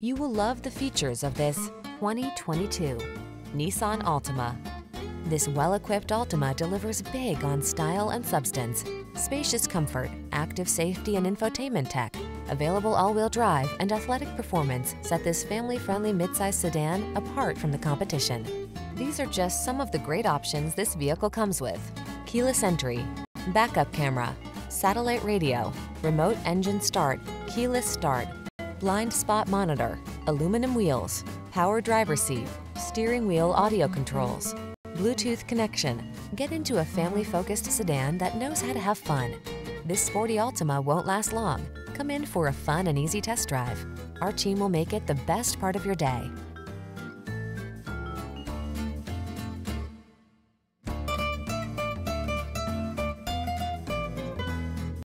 You will love the features of this 2022 Nissan Altima. This well-equipped Altima delivers big on style and substance. Spacious comfort, active safety and infotainment tech, available all-wheel drive and athletic performance set this family-friendly midsize sedan apart from the competition. These are just some of the great options this vehicle comes with. Keyless entry, backup camera, satellite radio, remote engine start, keyless start, blind spot monitor, aluminum wheels, power driver seat, steering wheel audio controls, Bluetooth connection. Get into a family-focused sedan that knows how to have fun. This sporty Altima won't last long. Come in for a fun and easy test drive. Our team will make it the best part of your day.